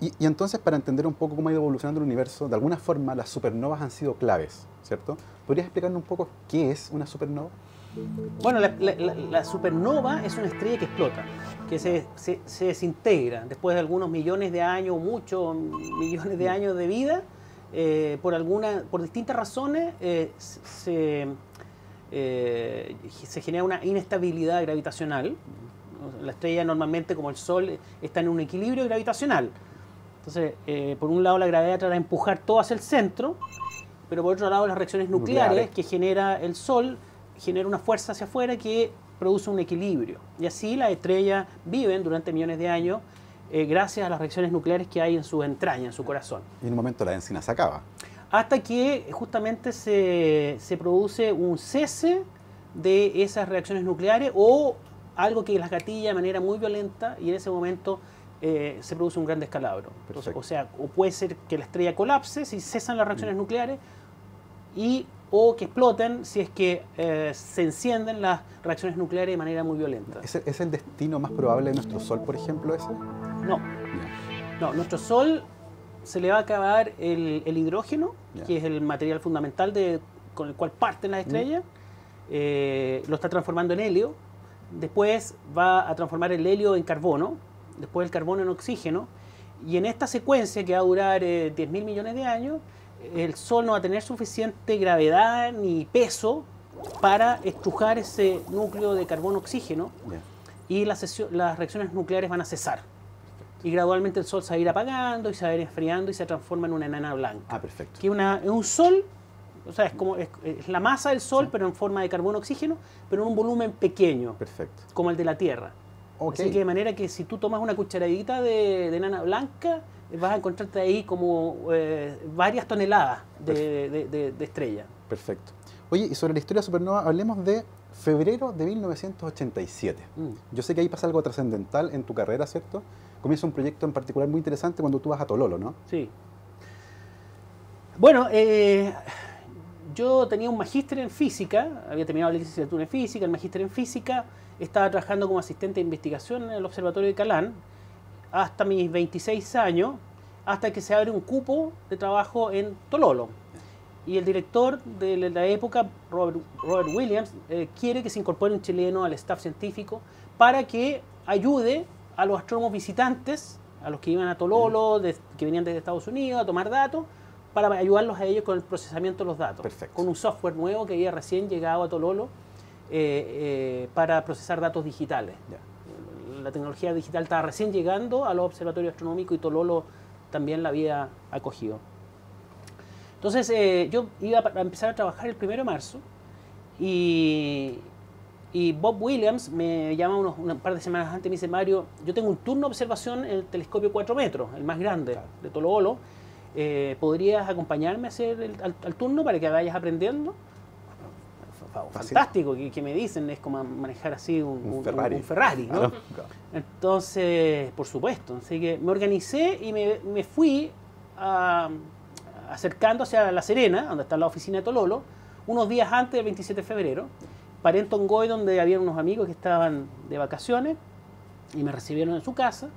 Y, entonces, para entender un poco cómo ha ido evolucionando el universo, de alguna forma las supernovas han sido claves, ¿cierto? ¿Podrías explicarnos un poco qué es una supernova? Bueno, la, supernova es una estrella que explota, que se, se, se, desintegra después de algunos millones de años, muchos millones de años de vida, eh, por, alguna, por distintas razones eh, eh, se genera una inestabilidad gravitacional. La estrella normalmente, como el Sol, está en un equilibrio gravitacional. Entonces, por un lado la gravedad trata de empujar todo hacia el centro, pero por otro lado las reacciones nucleares, nucleares. que genera el Sol genera una fuerza hacia afuera que produce un equilibrio. Y así las estrellas viven durante millones de años eh, gracias a las reacciones nucleares que hay en su entraña, en su corazón. Y en un momento la encina se acaba. Hasta que justamente se, se produce un cese de esas reacciones nucleares o algo que las gatilla de manera muy violenta y en ese momento eh, se produce un gran descalabro. Entonces, o sea, o puede ser que la estrella colapse si cesan las reacciones mm. nucleares y o que exploten si es que eh, se encienden las reacciones nucleares de manera muy violenta. ¿Es, ¿Es, el destino más probable de nuestro Sol, por ejemplo, ese? No. Yeah. No, nuestro Sol se le va a acabar el, el hidrógeno, yeah. que es el material fundamental de, con el cual parten las estrellas. Mm. Eh, lo está transformando en helio. Después va a transformar el helio en carbono. Después el carbono en oxígeno. Y en esta secuencia, que va a durar eh, 10 mil millones de años, el Sol no va a tener suficiente gravedad ni peso para estrujar ese núcleo de carbono-oxígeno y las, las, reacciones nucleares van a cesar. Y gradualmente el Sol se va a ir apagando y se va a ir enfriando y se transforma en una enana blanca. Ah, perfecto. Que es un Sol, o sea, es, como, es, es la masa del Sol, sí. pero en forma de carbono-oxígeno, pero en un volumen pequeño. Perfecto. Como el de la Tierra. Okay. Así que de manera que si tú tomas una cucharadita de, de enana blanca, vas a encontrarte ahí como eh, varias toneladas de, de, de, de, estrella. Perfecto. Oye, y sobre la historia supernova, hablemos de febrero de 1987. Mm. Yo sé que ahí pasa algo trascendental en tu carrera, ¿cierto? Comienza un proyecto en particular muy interesante cuando tú vas a Tololo, ¿no? Sí. Bueno, eh, yo tenía un magíster en física, había terminado la licenciatura en física, el magíster en física, estaba trabajando como asistente de investigación en el Observatorio de Calán, hasta mis 26 años, hasta que se abre un cupo de trabajo en Tololo. Y el director de la época, Robert, Robert Williams, eh, quiere que se incorpore un chileno al staff científico para que ayude a los astrónomos visitantes, a los que iban a Tololo, de, que venían desde Estados Unidos, a tomar datos, para ayudarlos a ellos con el procesamiento de los datos. Perfecto. Con un software nuevo que había recién llegado a Tololo eh, eh, para procesar datos digitales. La tecnología digital estaba recién llegando a los observatorios astronómicos y Tololo también la había acogido. Entonces eh, yo iba a empezar a trabajar el 1 de marzo y, y Bob Williams me llama unos, un par de semanas antes y me dice, Mario, yo tengo un turno de observación en el telescopio 4 metros, el más grande claro. de Tololo. Eh, ¿Podrías acompañarme a hacer el, al, al turno para que vayas aprendiendo? Fantástico que, que, me dicen, es como manejar así un, un Ferrari, un Ferrari ¿no? Claro. Entonces, por supuesto, así que me organicé y me, me fui a, acercando hacia La Serena, donde está la oficina de Tololo, unos días antes del 27 de febrero, paré en Tongoy donde había unos amigos que estaban de vacaciones y me recibieron en su casa.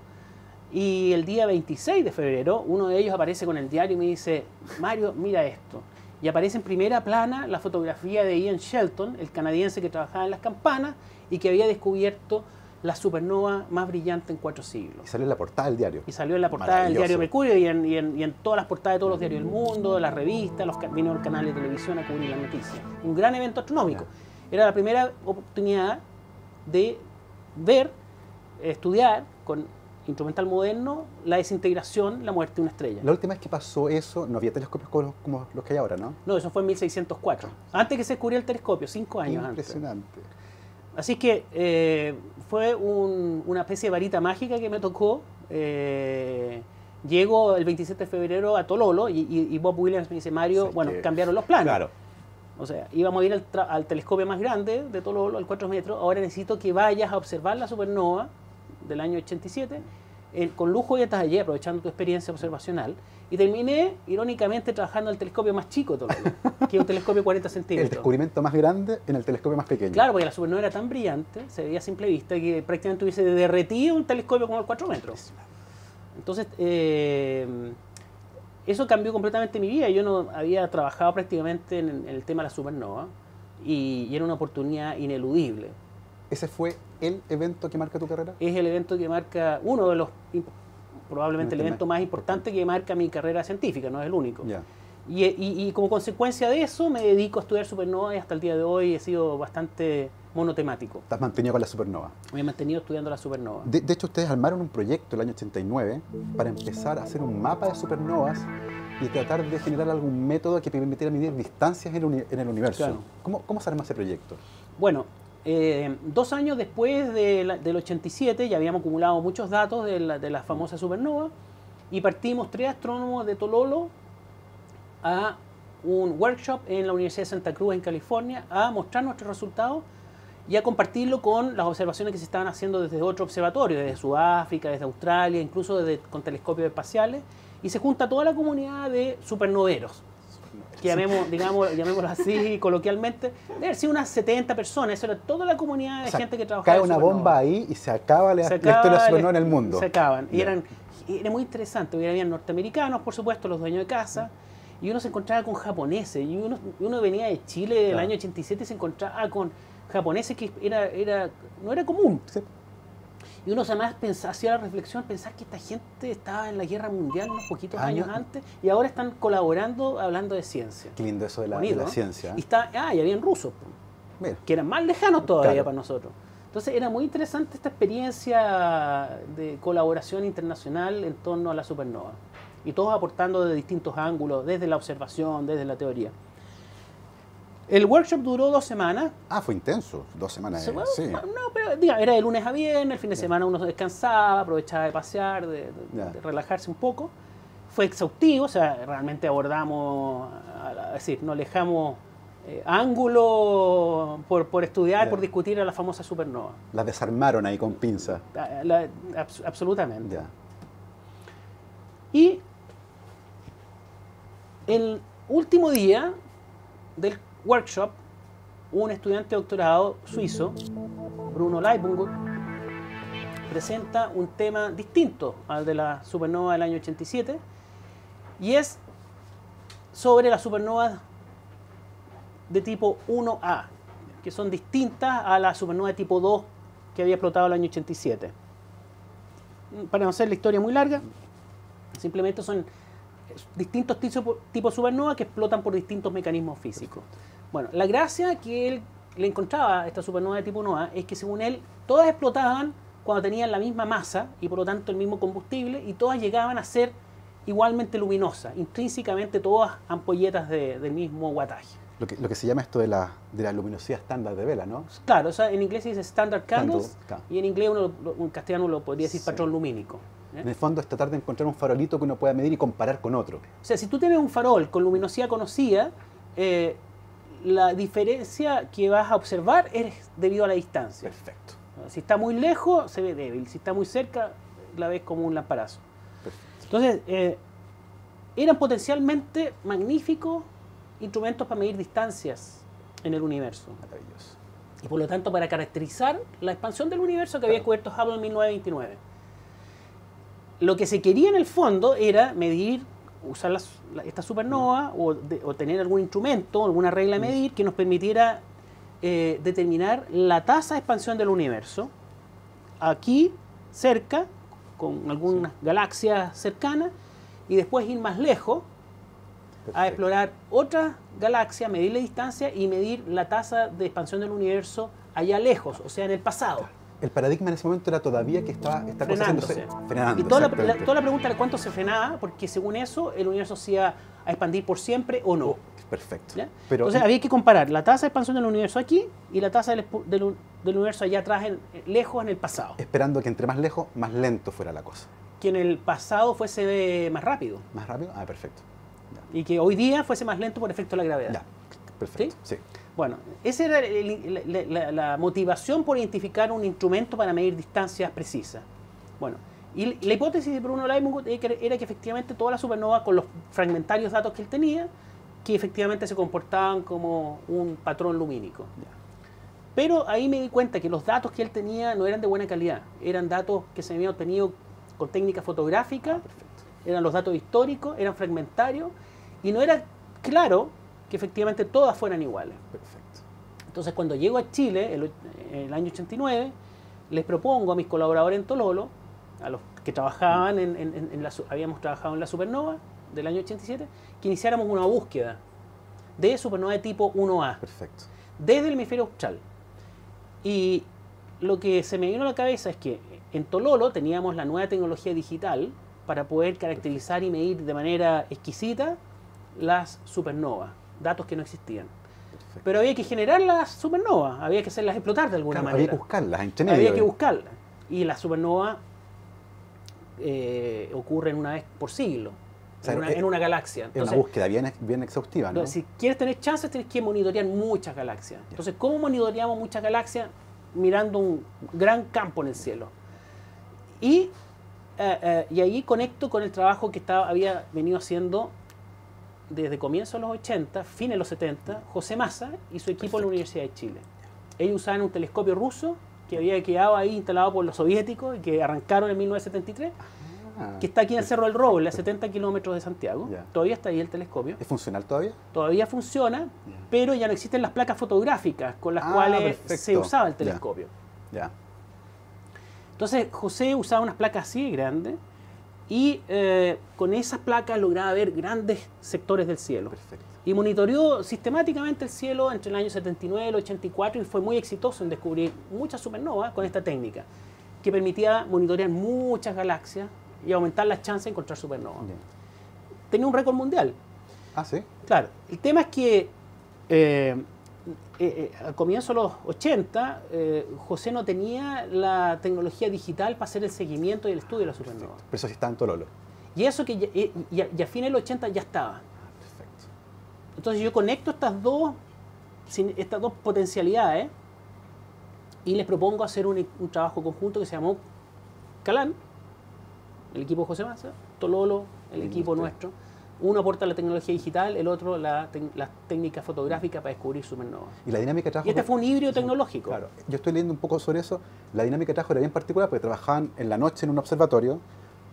Y el día 26 de febrero, uno de ellos aparece con el diario y me dice, Mario, mira esto y aparece en primera plana la fotografía de Ian Shelton, el canadiense que trabajaba en las campanas y que había descubierto la supernova más brillante en cuatro siglos. Y salió en la portada del diario. Y salió en la portada del diario Mercurio y en, y, en, y en, todas las portadas de todos los diarios del mundo, las revistas, los, vino el canal de televisión a cubrir la noticia. Un gran evento astronómico. Era la primera oportunidad de ver, estudiar con instrumental moderno, la desintegración, la muerte de una estrella. La última vez que pasó eso, no había telescopios como los, como los que hay ahora, ¿no? No, eso fue en 1604. Antes que se descubriera el telescopio, cinco años Impresionante. antes. Así que eh, fue un, una especie de varita mágica que me tocó. Eh, llego el 27 de febrero a Tololo y, y, y Bob Williams me dice, Mario, bueno, que... cambiaron los planes. Claro. O sea, íbamos a ir al, al, telescopio más grande de Tololo, al 4 metros, ahora necesito que vayas a observar la supernova del año 87, eh, con lujo y detalle, aprovechando tu experiencia observacional, y terminé, irónicamente, trabajando en el telescopio más chico todo que es un telescopio de 40 centímetros. El descubrimiento más grande en el telescopio más pequeño. Claro, porque la supernova era tan brillante, se veía a simple vista, que prácticamente hubiese derretido un telescopio como el 4 metros. Entonces, eh, eso cambió completamente mi vida. Yo no había trabajado prácticamente en, el tema de la supernova y, era una oportunidad ineludible. ¿Ese fue el evento que marca tu carrera? Es el evento que marca, uno de los, probablemente el este evento más importante que marca mi carrera científica, no es el único. Y, y, como consecuencia de eso me dedico a estudiar supernova y hasta el día de hoy he sido bastante monotemático. ¿Estás mantenido con la supernova? Me he mantenido estudiando la supernova. De, hecho, ustedes armaron un proyecto el año 89 para empezar a hacer un mapa de supernovas y tratar de generar algún método que permitiera medir distancias en el, universo. ¿Cómo, ¿Cómo, se arma ese proyecto? Bueno, eh, dos años después del 87 ya habíamos acumulado muchos datos de la, de la famosa supernova y partimos tres astrónomos de Tololo a un workshop en la Universidad de Santa Cruz en California a mostrar nuestros resultados y a compartirlo con las observaciones que se estaban haciendo desde otro observatorio, desde Sudáfrica, desde Australia, incluso desde, con telescopios espaciales, y se junta toda la comunidad de supernoveros, llamemos, digamos, llamémoslo así coloquialmente, debe haber sido unas 70 personas, eso era toda la comunidad de gente que trabajaba. Cae una bomba ahí y se acaba la, historia de supernova en el mundo. Se acaban. Y eran, era muy interesante, había norteamericanos, por supuesto, los dueños de casa, y uno se encontraba con japoneses, y uno, uno venía de Chile del año 87 y se encontraba con japoneses que era, era, no era común. Y uno además pensaba, hacía la reflexión, pensar que esta gente estaba en la guerra mundial unos poquitos años, antes y ahora están colaborando hablando de ciencia. Qué lindo eso de la, ciencia. Y está, ah, y habían rusos, que eran más lejanos todavía para nosotros. Entonces era muy interesante esta experiencia de colaboración internacional en torno a la supernova. Y todos aportando de distintos ángulos, desde la observación, desde la teoría. El workshop duró dos semanas. Ah, fue intenso, dos semanas. sí. No, pero diga, era de lunes a viernes, el fin de semana uno descansaba, aprovechaba de pasear, de, relajarse un poco. Fue exhaustivo, o sea, realmente abordamos, es decir, nos alejamos eh, ángulo por, por estudiar, por discutir a la famosa supernova. La desarmaron ahí con pinza. absolutamente. Y el último día del workshop, un estudiante de doctorado suizo, Bruno Leipungut, presenta un tema distinto al de la supernova del año 87 y es sobre las supernovas de tipo 1A, que son distintas a la supernova de tipo 2 que había explotado el año 87. Para no hacer la historia muy larga, simplemente son distintos tipos de supernova que explotan por distintos mecanismos físicos. Bueno, la gracia que él le encontraba a esta supernova de tipo Noa es que según él, todas explotaban cuando tenían la misma masa y por lo tanto el mismo combustible y todas llegaban a ser igualmente luminosas, intrínsecamente todas ampolletas del mismo wattaje. Lo que, lo que, se llama esto de la, de la luminosidad estándar de vela, ¿no? Claro, o sea, en inglés se dice standard candles y en inglés uno, en castellano lo podría decir patrón lumínico. ¿eh? En el fondo es tratar de encontrar un farolito que uno pueda medir y comparar con otro. O sea, si tú tienes un farol con luminosidad conocida, eh, la diferencia que vas a observar es debido a la distancia. Perfecto. Si está muy lejos, se ve débil. Si está muy cerca, la ves como un lamparazo. Entonces, eh, eran potencialmente magníficos instrumentos para medir distancias en el universo. Maravilloso. Y por lo tanto, para caracterizar la expansión del universo que había descubierto Hubble en 1929. Lo que se quería en el fondo era medir usar esta supernova o, tener algún instrumento, alguna regla de mm. medir que nos permitiera eh, determinar la tasa de expansión del universo aquí cerca, con algunas galaxias cercanas, y después ir más lejos a explorar otra galaxia, medir la distancia y medir la tasa de expansión del universo allá lejos, o sea, en el pasado el paradigma en ese momento era todavía que estaba esta cosa frenando. Y toda la, toda la, pregunta era cuánto se frenaba, porque según eso el universo se iba a expandir por siempre o no. Oh, perfecto. Pero, Entonces había que comparar la tasa de expansión del universo aquí y la tasa del, del, universo allá atrás, lejos en el pasado. Esperando que entre más lejos, más lento fuera la cosa. Que en el pasado fuese más rápido. ¿Más rápido? Ah, perfecto. Y que hoy día fuese más lento por efecto de la gravedad. Ya, perfecto. sí. Bueno, esa era la, motivación por identificar un instrumento para medir distancias precisas. Bueno, y la hipótesis de Bruno Leimungut era que efectivamente todas las supernovas, con los fragmentarios datos que él tenía, que efectivamente se comportaban como un patrón lumínico. Pero ahí me di cuenta que los datos que él tenía no eran de buena calidad, eran datos que se habían obtenido con técnica fotográfica, Ah, eran los datos históricos, eran fragmentarios, y no era claro que efectivamente todas fueran iguales. Perfecto. Entonces, cuando llego a Chile, el, el año 89, les propongo a mis colaboradores en Tololo, a los que trabajaban en, en- en- en la, habíamos trabajado en la supernova del año 87, que iniciáramos una búsqueda de supernova de tipo 1A, Perfecto. desde el hemisferio austral. Y lo que se me vino a la cabeza es que en Tololo teníamos la nueva tecnología digital para poder caracterizar y medir de manera exquisita las supernovas, datos que no existían. perfecto. Pero había que generar las supernovas, había que hacerlas explotar de alguna Claro, había manera. que buscarlas. Había que buscarlas. Y la supernova eh, ocurre una vez por siglo, O sea, en, una, es- en una galaxia. Es una búsqueda bien, bien exhaustiva, ¿no? no, Si quieres tener chances, tienes que monitorear muchas galaxias. Entonces, ¿cómo monitoreamos muchas galaxias? Mirando un gran campo en el cielo. Y, eh, eh, y ahí conecto con el trabajo que estaba, había venido haciendo desde comienzos de los 80, fines de los 70, José Massa y su equipo en la Universidad de Chile. Ellos usaban un telescopio ruso que había quedado ahí instalado por los soviéticos y que arrancaron en 1973, Ah, que está aquí en el Cerro del Roble, a 70 kilómetros de Santiago. Ya. Todavía está ahí el telescopio ¿Es funcional todavía? todavía funciona, pero ya no existen las placas fotográficas con las Ah, cuales perfecto. se usaba el telescopio. Ya. Entonces José usaba unas placas así de grandes y eh, con esas placas lograba ver grandes sectores del cielo. Perfecto. Y monitoreó sistemáticamente el cielo entre el año 79 y el 84 y fue muy exitoso en descubrir muchas supernovas con esta técnica, que permitía monitorear muchas galaxias y aumentar las chances de encontrar supernovas. Tenía un récord mundial. Ah, sí. Claro, el tema es que eh, eh, eh, al comienzo de los 80, eh, José no tenía la tecnología digital para hacer el seguimiento y el estudio de la supernova. Pero eso sí está en Tololo. Y eso que ya, eh, ya- ya a fines del 80 ya estaba. Ah, perfecto. Entonces yo conecto estas dos, estas dos potencialidades y les propongo hacer un, un trabajo conjunto que se llamó Calán, el equipo de José Massa, Tololo, el equipo nuestro. Uno aporta la tecnología digital, el otro la, la técnica fotográfica para descubrir supernovas. Y la dinámica de trabajo. Y este fue un híbrido tecnológico. Claro, yo estoy leyendo un poco sobre eso. La dinámica de trabajo era bien particular porque trabajaban en la noche en un observatorio,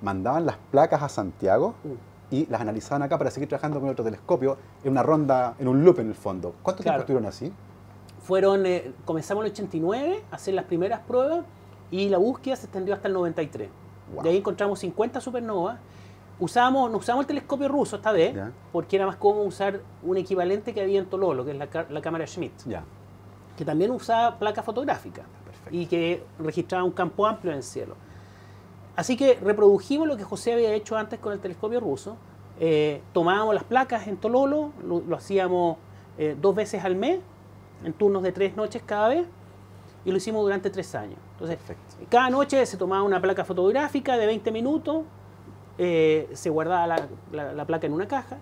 mandaban las placas a Santiago Mm. y las analizaban acá para seguir trabajando con otro telescopio en una ronda, en un loop en el fondo. ¿Cuánto Claro. tiempo estuvieron así? Fueron, eh, comenzamos en el 89 a hacer las primeras pruebas y la búsqueda se extendió hasta el 93. Wow. De ahí encontramos 50 supernovas. Usamos, no usamos el telescopio ruso esta vez, Ya. porque era más cómodo usar un equivalente que había en Tololo, que es la, la cámara Schmidt, Ya, que también usaba placa fotográfica perfecto. y que registraba un campo amplio en el cielo. Así que reprodujimos lo que José había hecho antes con el telescopio ruso. Eh, tomábamos las placas en Tololo, lo, lo hacíamos eh, dos veces al mes, en turnos de tres noches cada vez, y lo hicimos durante tres años. Entonces, Perfecto. cada noche se tomaba una placa fotográfica de 20 minutos, eh, se guardaba la, la- la placa en una caja,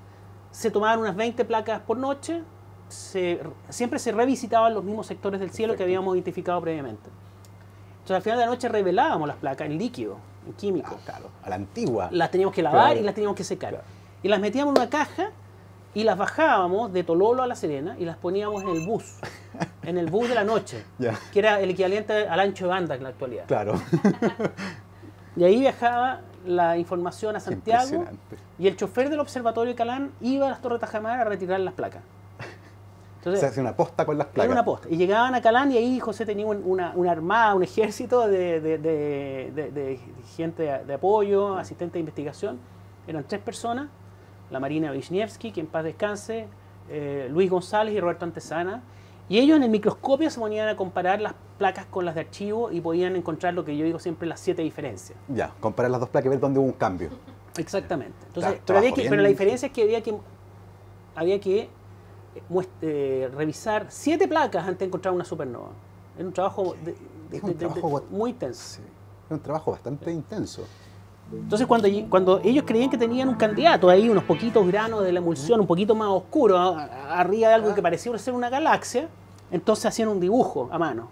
se tomaban unas 20 placas por noche, se- siempre se revisitaban los mismos sectores del cielo que Perfecto. habíamos identificado previamente. Entonces al final de la noche revelábamos las placas en líquido, en químico. Ah, claro, a la antigua. Las teníamos que lavar Claro. y las teníamos que secar. Claro. Y las metíamos en una caja y las bajábamos de Tololo a La Serena y las poníamos en el bus, en el bus de la noche, Ya, que era el equivalente al ancho de banda en la actualidad. claro. Y ahí viajaba la información a Santiago y el chofer del observatorio de Calán iba a las Torres Tajamar a retirar las placas. Entonces, Se hace una posta con las era placas. una posta. Y llegaban a Calán y ahí José tenía un- una, una armada, un ejército de, de- de- gente de, de apoyo, asistente de investigación. Eran tres personas, la Marina Wisniewski, que en paz descanse, eh, Luis González y Roberto Antesana. Y ellos en el microscopio se ponían a comparar las placas con las de archivo y podían encontrar lo que yo digo siempre, las siete diferencias. Ya, comparar las dos placas y ver dónde hubo un cambio. Exactamente. Entonces, Claro, pero, había trabajo que- bien- pero la diferencia es que había que, había que eh, eh, revisar siete placas antes de encontrar una supernova. Era un trabajo, de- un de- trabajo- muy intenso. Sí. Es un trabajo bastante intenso. Entonces, cuando, cuando ellos creían que tenían un candidato ahí, unos poquitos granos de la emulsión, un poquito más oscuro, a- a- arriba de algo que parecía ser una galaxia, entonces hacían un dibujo a mano.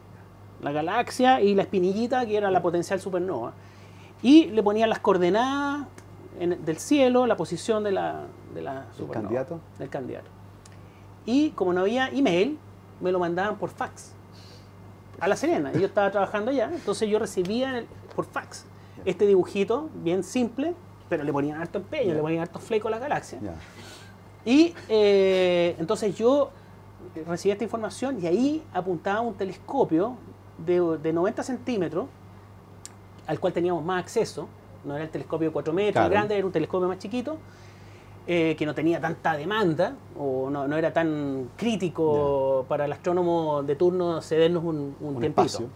La galaxia y la espinillita, que era la potencial supernova. Y le ponían las coordenadas en- del cielo, la posición de la, de la supernova. candidato? Del candidato. Y como no había email, me lo mandaban por fax. A La Serena. Yo estaba trabajando allá, entonces yo recibía el- por fax este dibujito bien simple, pero le ponían harto empeño, le ponían harto fleco a la galaxia. Y eh, entonces yo recibí esta información y ahí apuntaba un telescopio de, 90 centímetros al cual teníamos más acceso. No era el telescopio de 4 metros grande, era un telescopio más chiquito. Eh, que no tenía tanta demanda o no, era tan crítico para el astrónomo de turno cedernos un, un, tiempito.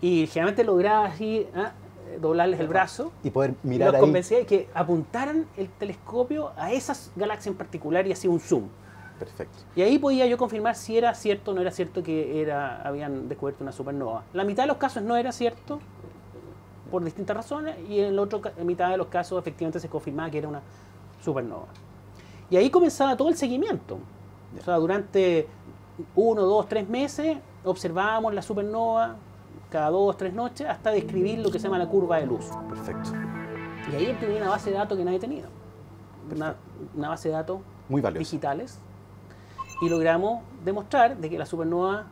Y generalmente lograba así ¿ah? Doblarles el brazo y poder mirar los convencía de que apuntaran el telescopio a esas galaxias en particular y hacía un zoom. Perfecto. Y ahí podía yo confirmar si era cierto o no era cierto que era, habían descubierto una supernova. La mitad de los casos no era cierto, por distintas razones, y en la otra mitad de los casos efectivamente se confirmaba que era una supernova. Y ahí comenzaba todo el seguimiento. O sea, durante uno, dos, tres meses observábamos la supernova cada dos, tres noches hasta describir lo que se llama la curva de luz. Perfecto. Y ahí tenía una base de datos que nadie tenía. Una, una, base de datos Muy digitales. Y logramos demostrar de que la supernova,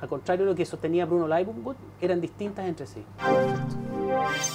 al contrario de lo que sostenía Bruno Leibniz, eran distintas entre sí. Perfecto.